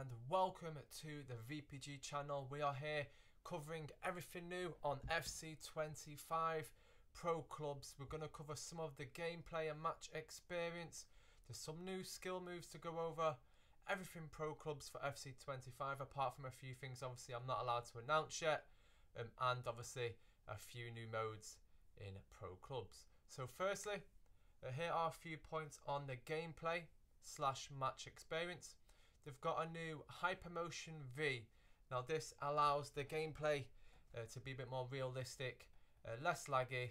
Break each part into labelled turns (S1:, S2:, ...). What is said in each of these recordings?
S1: and welcome to the VPG channel. We are here covering everything new on FC25 Pro Clubs. We're going to cover some of the gameplay and match experience. There's some new skill moves to go over. Everything Pro Clubs for FC25 apart from a few things obviously I'm not allowed to announce yet. Um, and obviously a few new modes in Pro Clubs. So firstly, uh, here are a few points on the gameplay slash match experience. They've got a new Hypermotion V. Now this allows the gameplay uh, to be a bit more realistic, uh, less laggy,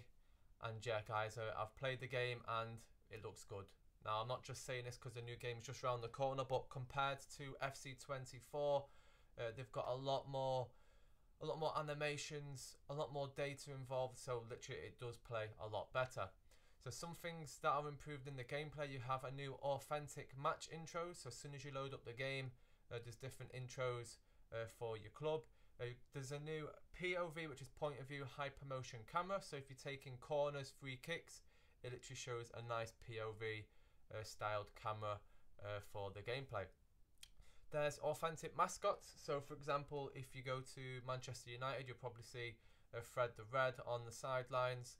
S1: and yeah guys, uh, I've played the game and it looks good. Now I'm not just saying this because the new game is just around the corner, but compared to FC24, uh, they've got a lot more a lot more animations, a lot more data involved, so literally it does play a lot better. So some things that are improved in the gameplay, you have a new authentic match intro. So as soon as you load up the game, uh, there's different intros uh, for your club. Uh, there's a new POV, which is point of view high promotion camera. So if you're taking corners, free kicks, it literally shows a nice POV uh, styled camera uh, for the gameplay. There's authentic mascots. So for example, if you go to Manchester United, you'll probably see uh, Fred the Red on the sidelines.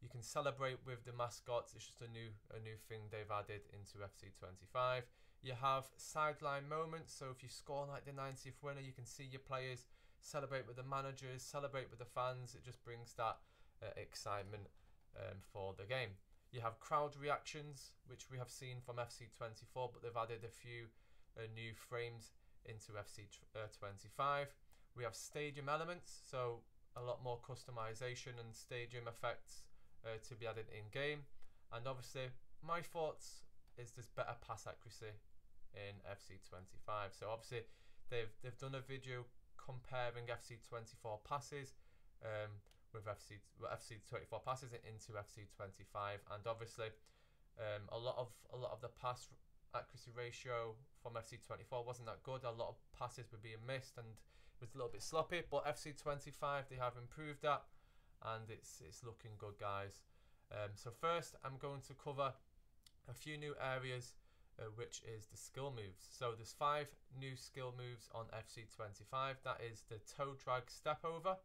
S1: You can celebrate with the mascots. It's just a new a new thing they've added into FC25. You have sideline moments. So if you score like the 90th winner, you can see your players celebrate with the managers, celebrate with the fans. It just brings that uh, excitement um, for the game. You have crowd reactions, which we have seen from FC24, but they've added a few uh, new frames into FC25. Uh, we have stadium elements, so a lot more customization and stadium effects uh, to be added in game. And obviously, my thoughts is there's better pass accuracy in FC25. So obviously, they've they've done a video comparing FC24 passes um, with FC FC24 passes into FC25, and obviously, um, a lot of a lot of the pass accuracy ratio from FC24 wasn't that good. A lot of passes were being missed and it was a little bit sloppy. But FC25 they have improved that and it's it's looking good guys. Um, so first I'm going to cover a few new areas uh, which is the skill moves. So there's five new skill moves on FC25 that is the toe drag step over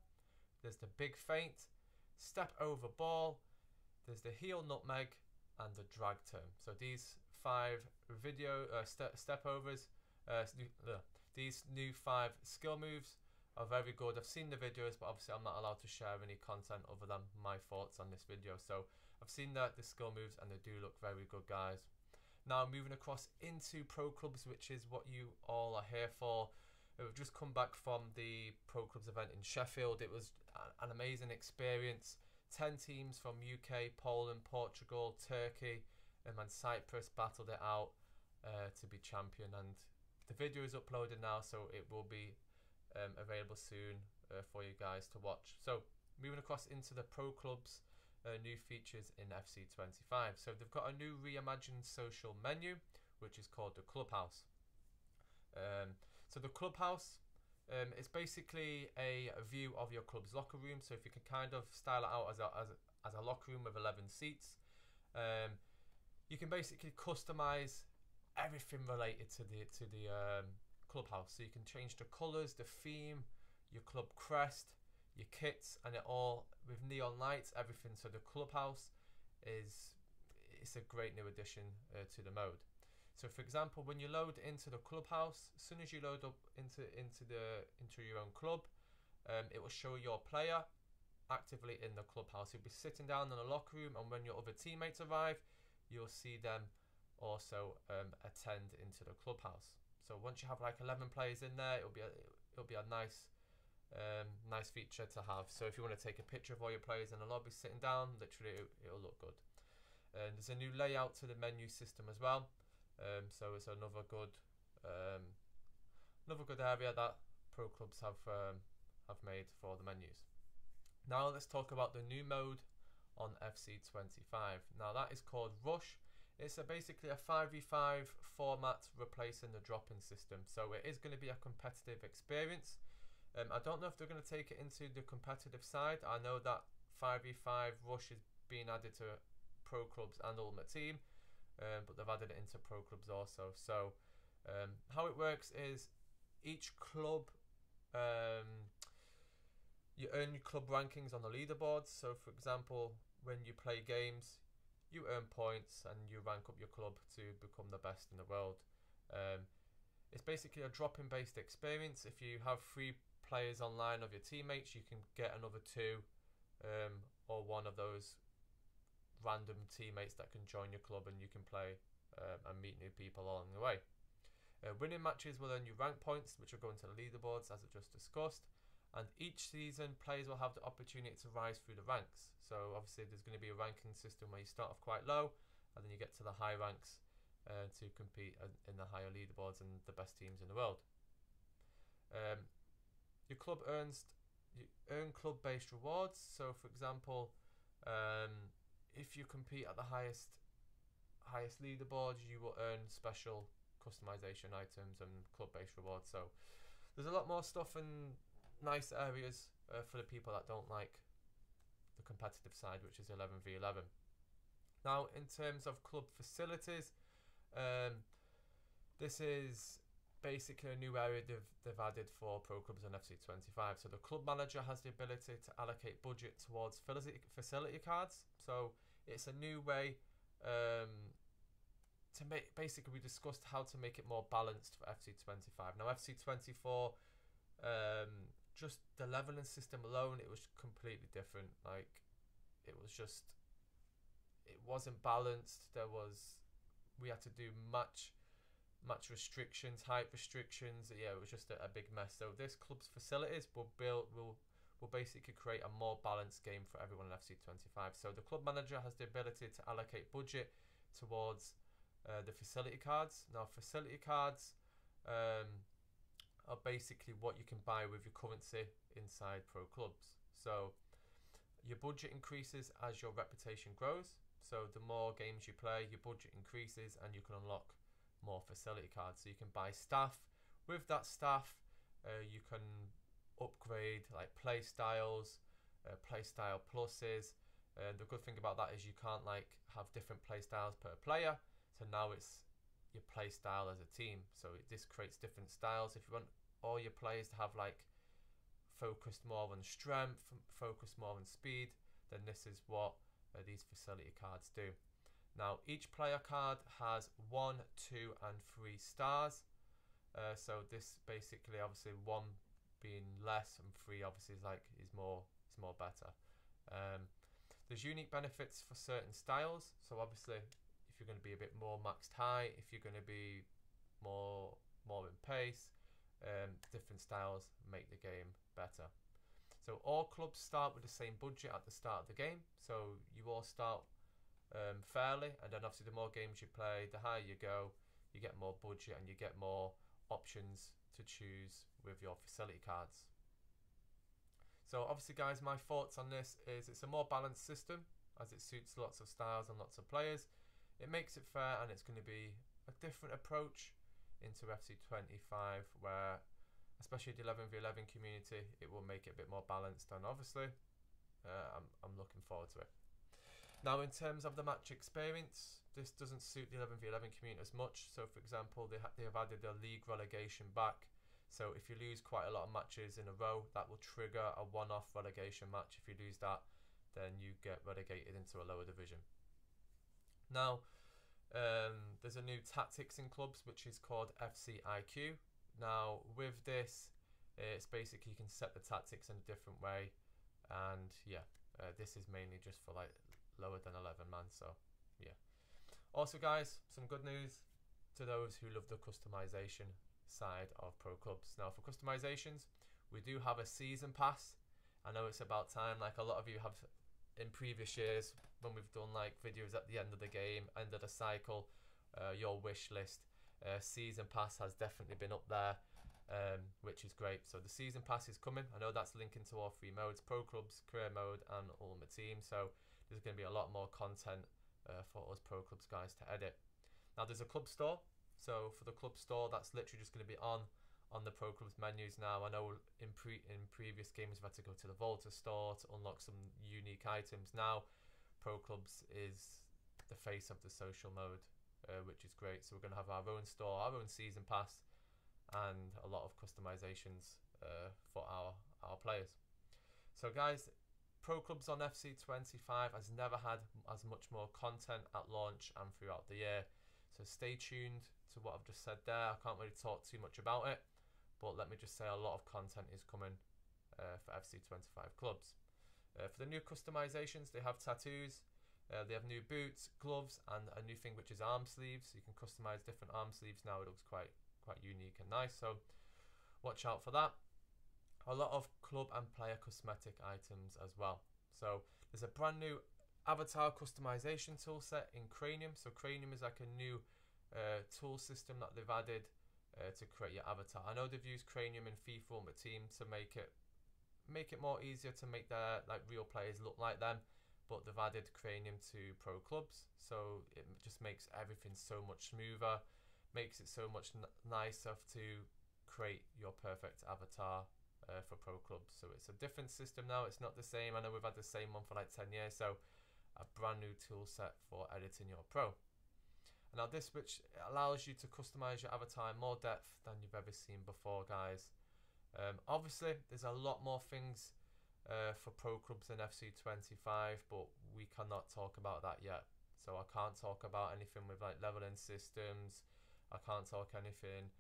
S1: there's the big feint step over ball there's the heel nutmeg and the drag turn. So these five video uh, step, overs uh, these new five skill moves are very good. I've seen the videos, but obviously I'm not allowed to share any content other than my thoughts on this video. So I've seen that the skill moves and they do look very good, guys. Now moving across into pro clubs, which is what you all are here for. We've just come back from the pro clubs event in Sheffield. It was an amazing experience. 10 teams from UK, Poland, Portugal, Turkey, and then Cyprus battled it out uh, to be champion. And the video is uploaded now, so it will be um, available soon uh, for you guys to watch. So moving across into the pro clubs, uh, new features in FC25. So they've got a new reimagined social menu, which is called the Clubhouse. Um, so the Clubhouse um, is basically a, view of your club's locker room. So if you can kind of style it out as a, as a, as a locker room with 11 seats, um, you can basically customize everything related to the to the um, clubhouse. So you can change the colours, the theme, your club crest, your kits, and it all with neon lights, everything. So the clubhouse is it's a great new addition uh, to the mode. So for example, when you load into the clubhouse, as soon as you load up into into the into your own club, um, it will show your player actively in the clubhouse. You'll be sitting down in a locker room, and when your other teammates arrive, you'll see them also um, attend into the clubhouse. So once you have like 11 players in there, it'll be a, it'll be a nice um, nice feature to have. So if you want to take a picture of all your players in the lobby sitting down, literally it, it'll look good. And there's a new layout to the menu system as well. Um, so it's another good um, another good area that pro clubs have um, have made for the menus. Now let's talk about the new mode on FC25. Now that is called Rush it's a basically a 5v5 format replacing the drop-in system. So it is going to be a competitive experience. Um, I don't know if they're going to take it into the competitive side. I know that 5v5 Rush is being added to Pro Clubs and Ultimate Team, um, but they've added it into Pro Clubs also. So Um, how it works is each club um, you earn club rankings on the leaderboards. So, for example, when you play games, you earn points and you rank up your club to become the best in the world. Um, it's basically a drop-in based experience. If you have three players online of your teammates, you can get another two um, or one of those random teammates that can join your club and you can play um, and meet new people along the way. Uh, winning matches will earn you rank points, which will go into the leaderboards as I just discussed. And each season, players will have the opportunity to rise through the ranks. So obviously, there's going to be a ranking system where you start off quite low, and then you get to the high ranks uh, to compete in the higher leaderboards and the best teams in the world. Um, your club earns you earn club-based rewards. So, for example, um, if you compete at the highest highest leaderboards, you will earn special customization items and club-based rewards. So, there's a lot more stuff and nice areas uh, for the people that don't like the competitive side, which is 11v11. Now, in terms of club facilities, um, this is basically a new area they've, they've added for pro clubs and FC25. So the club manager has the ability to allocate budget towards facility cards. So it's a new way um, to make. Basically, we discussed how to make it more balanced for FC25. Now FC24, um, just the leveling system alone, it was completely different. Like it was just, it wasn't balanced. There was we had to do much, match restrictions, height restrictions. Yeah, it was just a, a big mess. So this club's facilities will build will will basically create a more balanced game for everyone in FC25. So the club manager has the ability to allocate budget towards uh, the facility cards. Now facility cards um, are basically what you can buy with your currency inside pro clubs. So your budget increases as your reputation grows. So the more games you play, your budget increases and you can unlock more facility cards. So you can buy staff. With that staff, uh, you can upgrade like play styles, uh, play style pluses. And the good thing about that is you can't like have different play styles per player. So now it's your play style as a team. So it, this creates different styles. If you want all your players to have like focused more on strength, focused more on speed, then this is what uh, these facility cards do. Now each player card has one, two and three stars. Uh, so this basically obviously one being less and three obviously is like is more is more better. Um, there's unique benefits for certain styles. So obviously if you're going to be a bit more maxed high, if you're going to be more more in pace, um, different styles make the game better. So all clubs start with the same budget at the start of the game. So you all start um, fairly, and then obviously the more games you play, the higher you go, you get more budget and you get more options to choose with your facility cards. So obviously, guys, my thoughts on this is it's a more balanced system as it suits lots of styles and lots of players. It makes it fair, and it's going to be a different approach into FC25 where especially the 11v11 community, it will make it a bit more balanced. And obviously, uh, I'm, I'm looking forward to it. Now, in terms of the match experience, this doesn't suit the 11v11 community as much. So, for example, they, ha- they have added the league relegation back. So, if you lose quite a lot of matches in a row, that will trigger a one off relegation match. If you lose that, then you get relegated into a lower division. Now, um, there's a new tactics in clubs which is called FCIQ. Now, with this, it's basically you can set the tactics in a different way, and yeah, uh, this is mainly just for like lower than 11 man. So, yeah. Also, guys, some good news to those who love the customization side of pro clubs. Now, for customizations, we do have a season pass. I know it's about time, like a lot of you have in previous years when we've done like videos at the end of the game, end of the cycle, uh, your wish list uh, season pass has definitely been up there, um, which is great. So the season pass is coming. I know that's linking to all three modes: Pro Clubs, Career Mode, and Ultimate Team. So there's going to be a lot more content uh, for us Pro Clubs guys to edit. Now there's a club store. So for the club store, that's literally just going to be on on the Pro Clubs menus now. I know in pre in previous games we've had to go to the Volta store to unlock some unique items. Now Pro Clubs is the face of the social mode uh, which is great. So we're going to have our own store, our own season pass, and a lot of customizations uh, for our our players. So guys, Pro Clubs on FC25 has never had as much more content at launch and throughout the year. So stay tuned to what I've just said there. I can't really talk too much about it, but let me just say a lot of content is coming uh, for FC25 clubs. Uh, for the new customizations, they have tattoos, uh, they have new boots, gloves, and a new thing which is arm sleeves. You can customize different arm sleeves now. It looks quite quite unique and nice. So watch out for that. A lot of club and player cosmetic items as well. So there's a brand new avatar customization tool set in Cranium. So Cranium is like a new uh, tool system that they've added uh, to create your avatar. I know they've used Cranium in FIFA Ultimate Team to make it make it more easier to make their like real players look like them. But they've added cranium to pro clubs so it just makes everything so much smoother makes it so much nicer to create your perfect avatar uh, for pro clubs. So it's a different system now. It's not the same. I know we've had the same one for like 10 years. So a brand new tool set for editing your pro now this which allows you to customize your avatar in more depth than you've ever seen before guys um, obviously, there's a lot more things uh, for pro clubs in FC25, but we cannot talk about that yet. So I can't talk about anything with like leveling systems. I can't talk anything.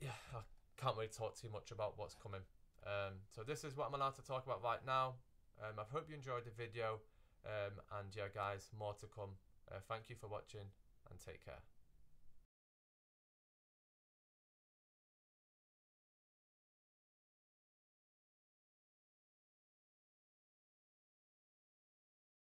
S1: Yeah, I can't really talk too much about what's coming. Um, so this is what I'm allowed to talk about right now. Um, I hope you enjoyed the video. Um, and yeah, guys, more to come. Uh, thank you for watching and take care.